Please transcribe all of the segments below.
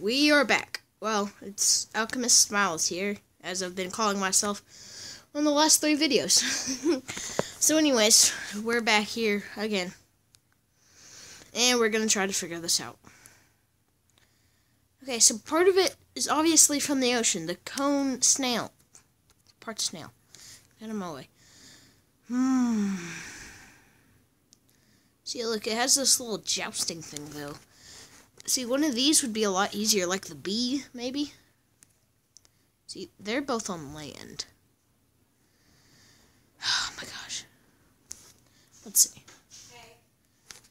we are back. Well, it's Alchemist Smiles here, as I've been calling myself on the last three videos. so anyways, we're back here again. And we're going to try to figure this out. Okay, so part of it is obviously from the ocean. The cone snail. Part snail. Get him away. Hmm. See, look, it has this little jousting thing, though. See, one of these would be a lot easier, like the bee, maybe? See, they're both on land. Oh my gosh. Let's see.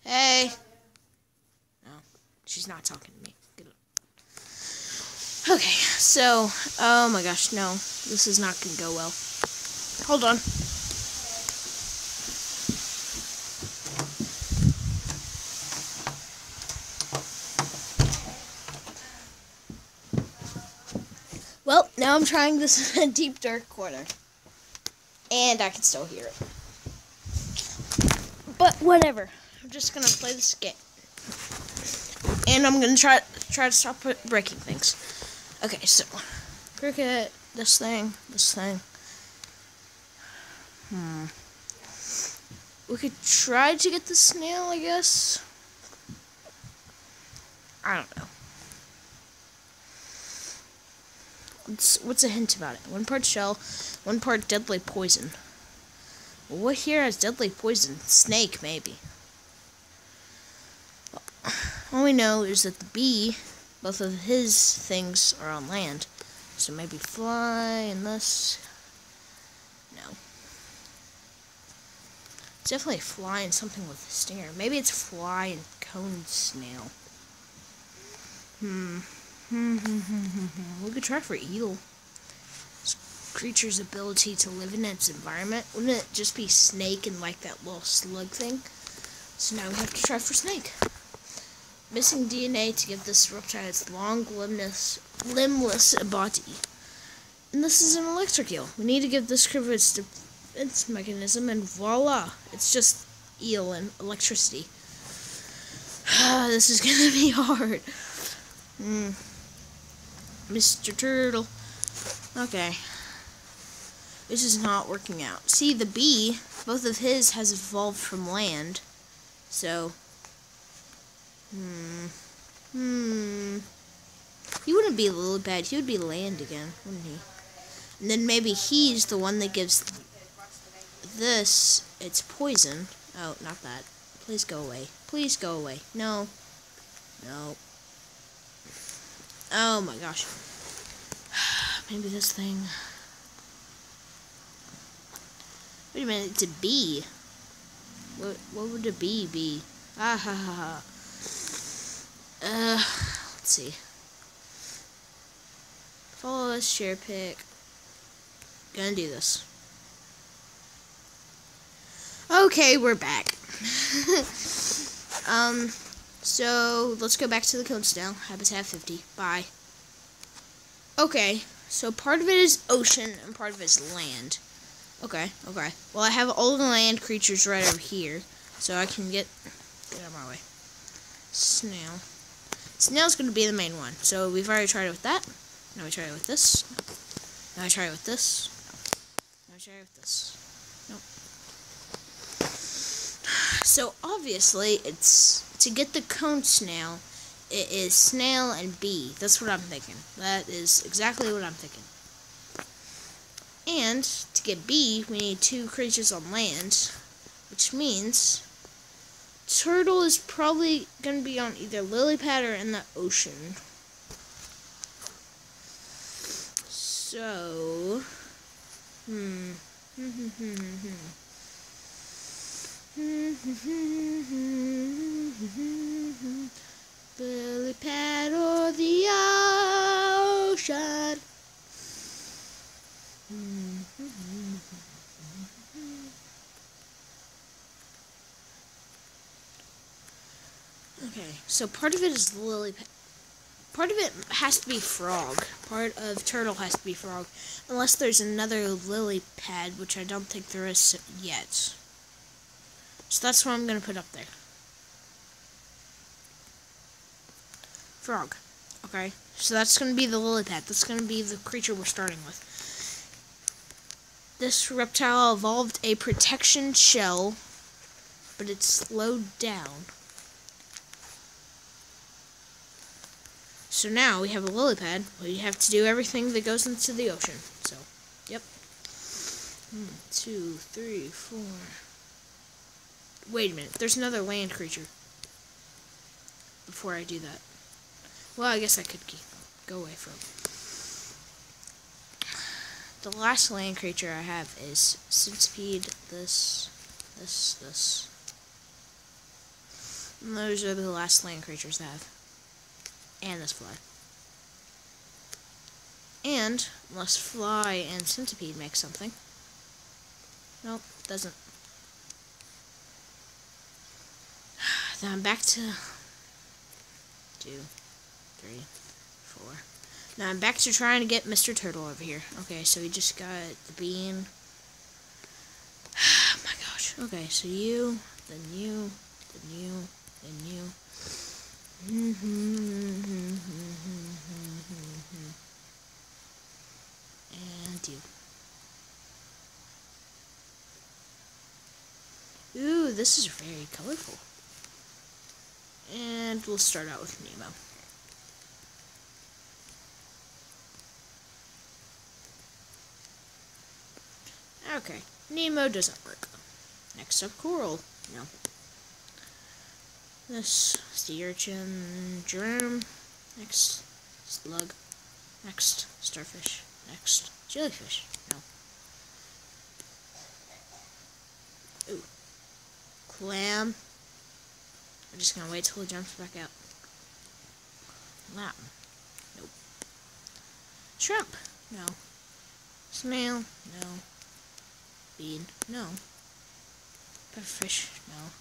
Hey. Hey. No, she's not talking to me. Okay, so, oh my gosh, no. This is not going to go well. Hold on. Well, now I'm trying this in a deep dark corner. And I can still hear it. But whatever. I'm just gonna play this game. And I'm gonna try try to stop breaking things. Okay, so cricket, this thing, this thing. Hmm. We could try to get the snail, I guess. I don't know. What's, what's a hint about it? One part shell, one part deadly poison. Well, what here has deadly poison? Snake, maybe. All we know is that the bee, both of his things are on land. So maybe fly and this. No. It's definitely fly and something with a stinger. Maybe it's fly and cone snail. Hmm. We could try for eel. This creature's ability to live in its environment. Wouldn't it just be snake and like that little slug thing? So now we have to try for snake. Missing DNA to give this reptile its long, limbless, limbless body. And this is an electric eel. We need to give this creature its defense mechanism, and voila! It's just eel and electricity. this is gonna be hard. Hmm. Mr. Turtle. Okay. This is not working out. See, the bee, both of his has evolved from land. So, hmm. Hmm. He wouldn't be a little bad. He would be land again, wouldn't he? And then maybe he's the one that gives this its poison. Oh, not that. Please go away. Please go away. No. No. Oh my gosh. Maybe this thing. Wait a minute, it's a bee. What what would a bee be? Ah ha ha ha. Uh let's see. Follow us, share pick. Gonna do this. Okay, we're back. um so let's go back to the codes now. Habitat 50. Bye. Okay, so part of it is ocean and part of it is land. Okay, okay. Well, I have all the land creatures right over here, so I can get get out of my way. Snail. Snail's going to be the main one. So we've already tried it with that. Now we try it with this. Now I try it with this. Now I try it with this. Nope. So obviously it's to get the cone snail, it is snail and bee. That's what I'm thinking. That is exactly what I'm thinking. And to get bee, we need two creatures on land, which means turtle is probably going to be on either lily pad or in the ocean. So, hmm. hmm, hmm, hmm hmm, hmm, hmm, hmm. Lily pad or the ocean. Okay, so part of it is lily pad. Part of it has to be frog. Part of turtle has to be frog. Unless there's another lily pad, which I don't think there is yet. So that's what I'm going to put up there. Frog. Okay, so that's going to be the lily pad. That's going to be the creature we're starting with. This reptile evolved a protection shell, but it's slowed down. So now we have a lily pad. We have to do everything that goes into the ocean. So, yep. One, two, three, four. Wait a minute. There's another land creature. Before I do that. Well, I guess I could go away from. The last land creature I have is Centipede, this, this, this. And those are the last land creatures I have. And this fly. And, unless fly and centipede make something. Nope, doesn't. Then I'm back to two, three, four. Now I'm back to trying to get Mr. Turtle over here. Okay, so we just got the bean. Oh my gosh. Okay, so you, then you, then you, then you. And you. Ooh, this is very colorful. And we'll start out with Nemo. Okay, Nemo doesn't work. Next up, Coral. No. This, sea urchin, germ. Next, slug. Next, starfish. Next, jellyfish. No. Ooh. Clam. I'm just gonna wait till it jumps back out. Latin. Nope. Shrimp. No. Snail. No. Bean. No. Pufferfish. No.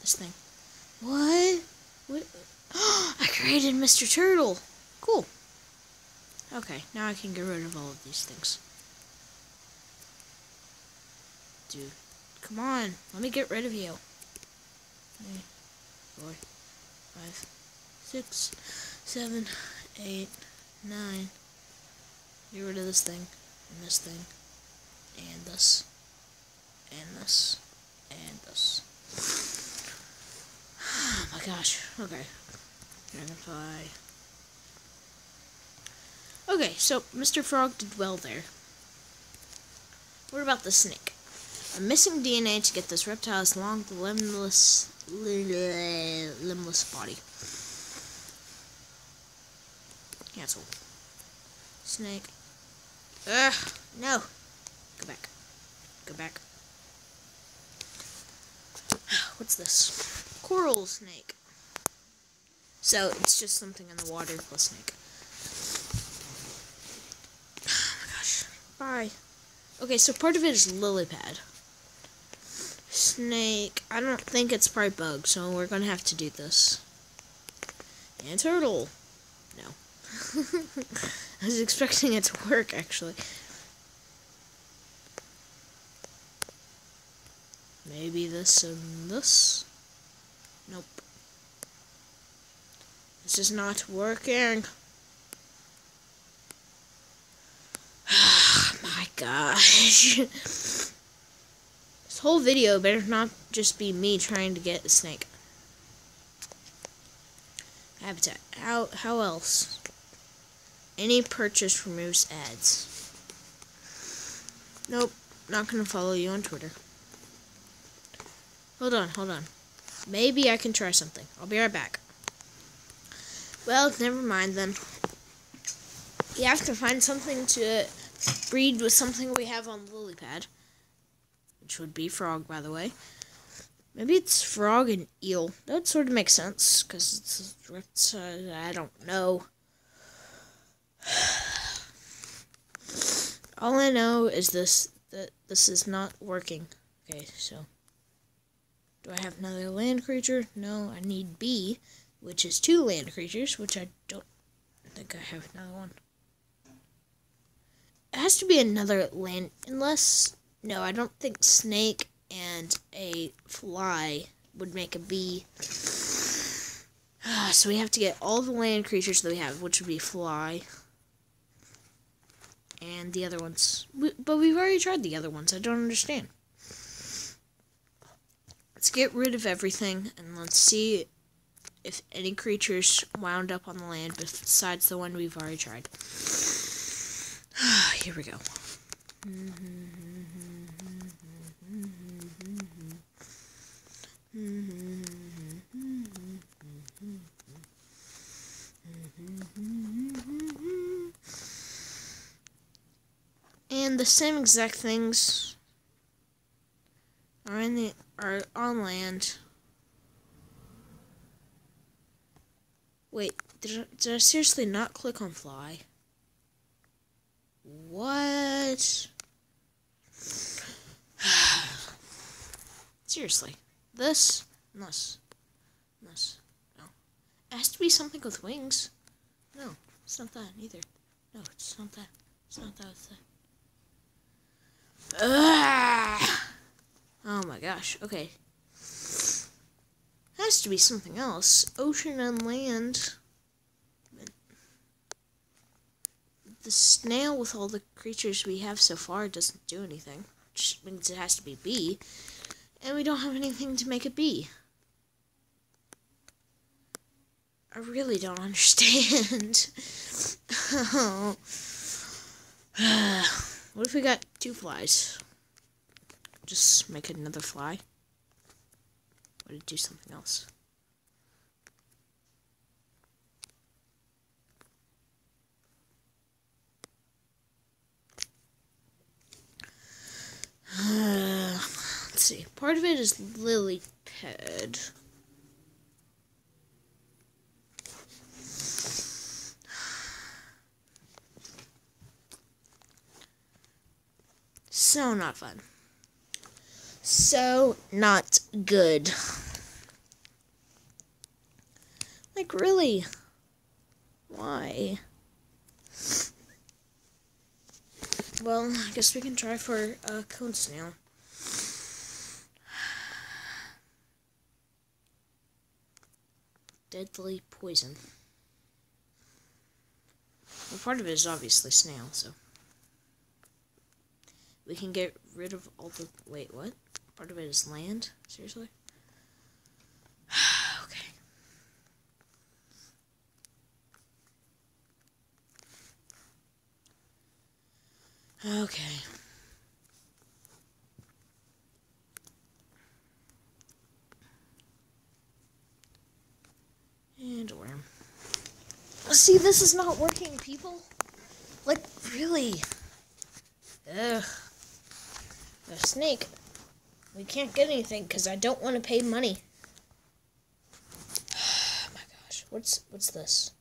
This thing. What? What? I created Mr. Turtle. Cool. Okay, now I can get rid of all of these things. Dude, come on. Let me get rid of you. Four, five, six, seven, eight, nine. Get rid of this thing, and this thing, and this, and this, and this. Oh my gosh. Okay. Dragonfly. Okay, so Mr. Frog did well there. What about the snake? I'm missing DNA to get this reptile's long, limbless, Uh, limbless body. Cancel. Snake. Ugh, no. Go back. Go back. What's this? Coral snake. So, it's just something in the water plus snake. Oh my gosh. Bye. Okay, so part of it is lily pad. Snake. I don't think it's probably bug, so we're gonna have to do this. And turtle. No. I was expecting it to work, actually. Maybe this and this? Nope. This is not working. Ah, my gosh. whole video better not just be me trying to get a snake. Habitat. How, how else? Any purchase removes ads. Nope. Not gonna follow you on Twitter. Hold on, hold on. Maybe I can try something. I'll be right back. Well, never mind then. You have to find something to breed with something we have on lily pad. Which would be frog, by the way. Maybe it's frog and eel. That sort of make sense, because it's, it's uh, I don't know. All I know is this, that this is not working. Okay, so. Do I have another land creature? No, I need B, which is two land creatures, which I don't think I have another one. It has to be another land, unless, no, I don't think snake and a fly would make a bee. Ah, so we have to get all the land creatures that we have, which would be fly. And the other ones. We, but we've already tried the other ones. I don't understand. Let's get rid of everything and let's see if any creatures wound up on the land besides the one we've already tried. Ah, here we go. Mm-hmm. And the same exact things are in the are on land. Wait, did I, did I seriously not click on fly? What? seriously. This, this, this. No. It has to be something with wings. No, it's not that either. No, it's not that. It's not that. It's that. Ugh. Oh my gosh. Okay. Has to be something else. Ocean and land. The snail with all the creatures we have so far doesn't do anything. Which means it has to be B. And we don't have anything to make it be. I really don't understand. what if we got two flies? Just make another fly? Or do something else? Let's see. Part of it is lily pad. So not fun. So not good. Like, really? Why? Well, I guess we can try for uh, a cone snail. Deadly poison. Well, part of it is obviously snail, so. We can get rid of all the. Wait, what? Part of it is land? Seriously? Okay. And a worm. See, this is not working, people. Like, really. Ugh. A snake. We can't get anything because I don't want to pay money. Oh my gosh. What's what's this?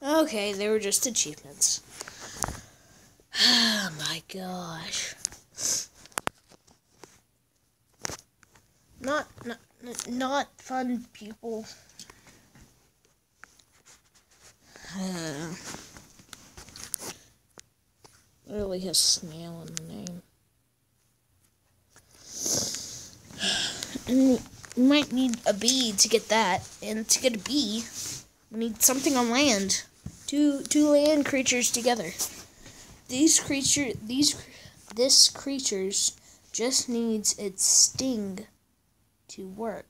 Okay, they were just achievements. Oh my gosh. Not, not, not fun people. Literally has snail in the name. And we might need a bee to get that. And to get a bee, we need something on land two two land creatures together. These creature these this creatures just needs its sting to work.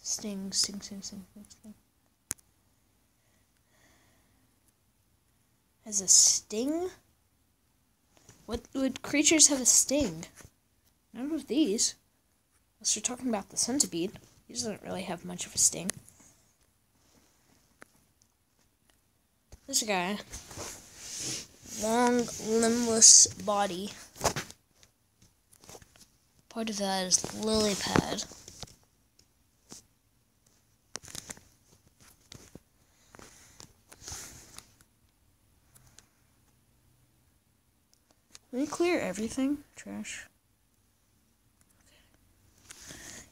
Sting, sting, sting, sting, sting, sting. Has a sting? What would creatures have a sting? None of these. Unless you're talking about the centipede. He doesn't really have much of a sting. This guy. Long, limbless body. Part of that is lily pad. Let me clear everything. Trash.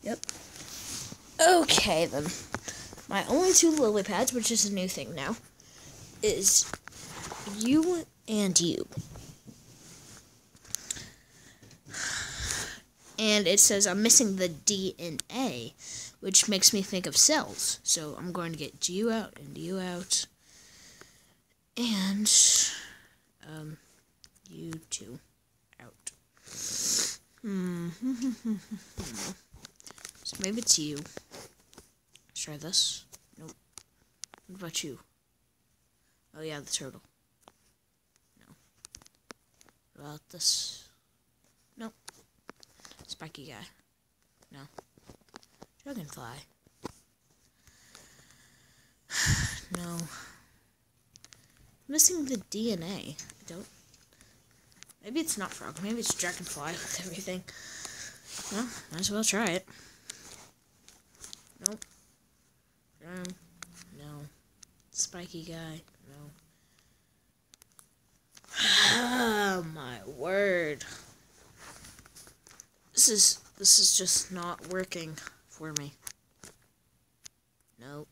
Okay. Yep. Okay, then. My only two lily pads, which is a new thing now is you and you. And it says I'm missing the D and A, which makes me think of cells. So I'm going to get you out and you out. And um, you two out. Hmm. so maybe it's you. Let's try this. Nope. What about you? Oh yeah, the turtle. No. What about this? Nope. Spiky guy. No. Dragonfly. no. Missing the DNA. I don't. Maybe it's not frog. Maybe it's dragonfly with everything. Well, might as well try it. Nope. Um, no. Spiky guy. No. Oh my word. This is this is just not working for me. Nope.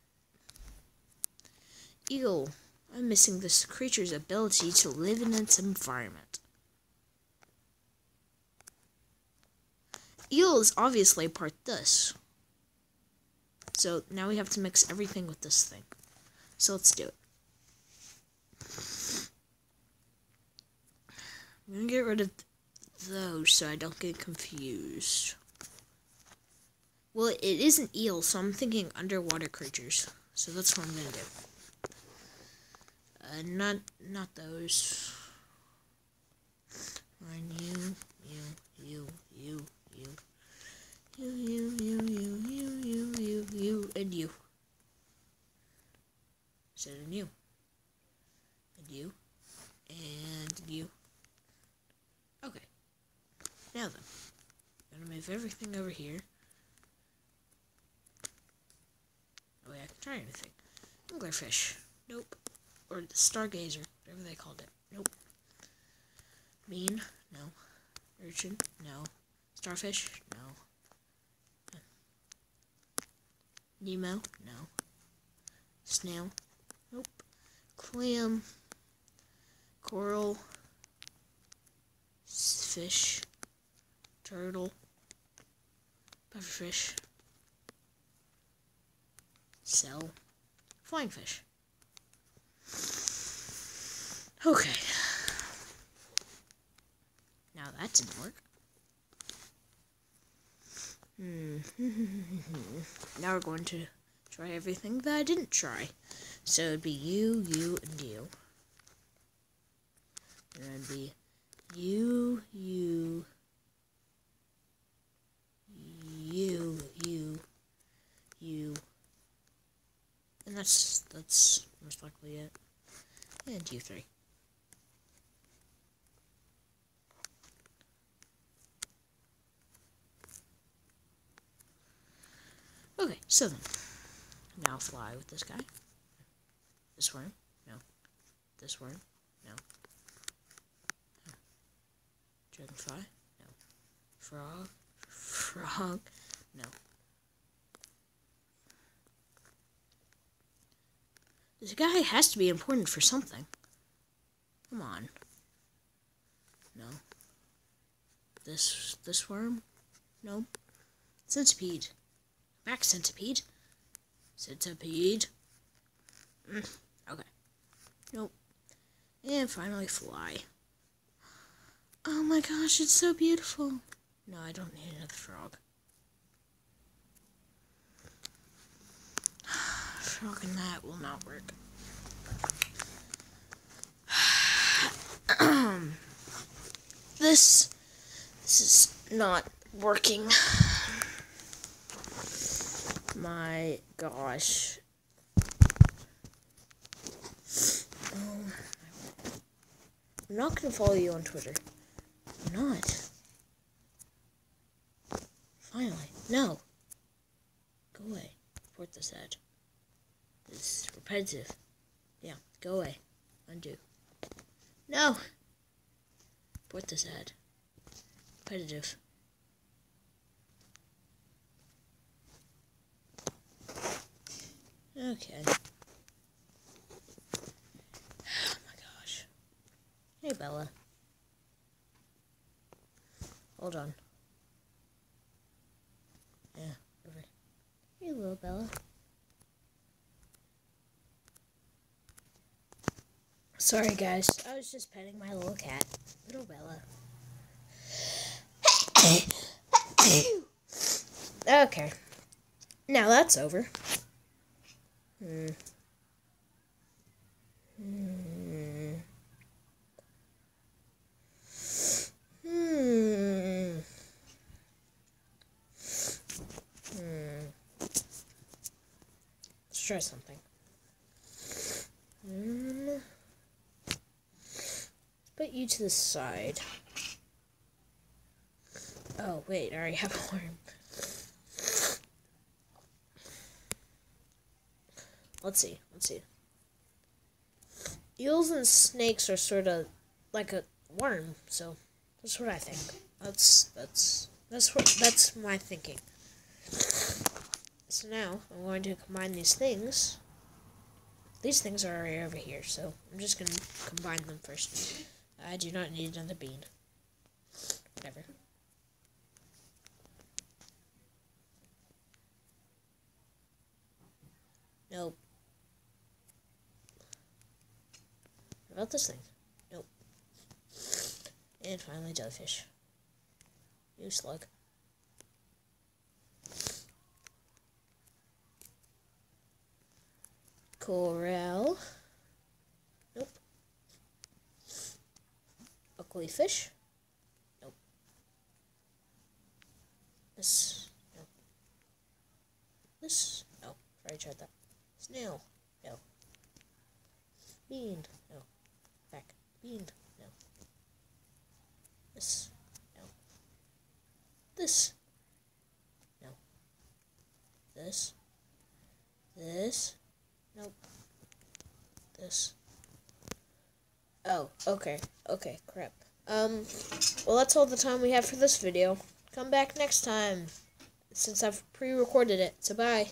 Eagle. I'm missing this creature's ability to live in its environment. Eel is obviously part this. So now we have to mix everything with this thing. So let's do it. I'm going to get rid of those so I don't get confused. Well, it is an eel, so I'm thinking underwater creatures. So that's what I'm going to do. Uh, not, not those. You, you, you, you. You, you, you, you, you, you, you, you, and you. Said and you. And you. And you. Okay. Now then. I'm gonna move everything over here. Oh yeah, I can try anything. Anglerfish. Nope. Or the stargazer, whatever they called it. Nope. Bean? No. Urchin? No. Starfish? No. Nemo? No. Snail? Nope. Clam? Coral? Fish? Turtle? Pufferfish? Cell? Flying fish? Okay. Now that didn't work. Hmm. now we're going to try everything that I didn't try. So it'd be you, you, and you. And it'd be you, you, you, you, you. And that's that's most likely it. And you three. Okay, so then, now fly with this guy. This worm, no. This worm, no. Dragonfly, no. Frog, frog, no. This guy has to be important for something. Come on. No. This this worm? Nope. Centipede. Back centipede. Centipede. Mm, okay. Nope. And finally fly. Oh my gosh, it's so beautiful. No, I don't need another frog. And that will not work. this this is not working my gosh. Um, I'm not to follow you on Twitter. I'm not. Finally. No. Go away. Report this ad. It's repetitive. Yeah, go away. Undo. No! Port this ad. Repetitive. Okay. Oh my gosh. Hey, Bella. Hold on. Yeah, over. Hey, little Bella. Sorry, guys. I was just petting my little cat, little Bella. okay. Now that's over. Hmm. Hmm. Hmm. Hmm. Let's try something. Hmm. Put you to the side. Oh, wait, I already have a worm. Let's see, let's see. Eels and snakes are sort of like a worm, so that's what I think. That's that's that's what that's my thinking. So now I'm going to combine these things. These things are already over here, so I'm just going to combine them first. I do not need another bean. Whatever. Nope. What about this thing? Nope. And finally, jellyfish. New slug. Coral. Nope. Ugly fish. Nope. This. No. This. No. I tried that. Snail. No. Bean. No. Back. Bean. No. This. No. This. No. This. This. Nope. This. Oh, okay. Okay, crap. Um, well, that's all the time we have for this video. Come back next time, since I've pre-recorded it. So, bye.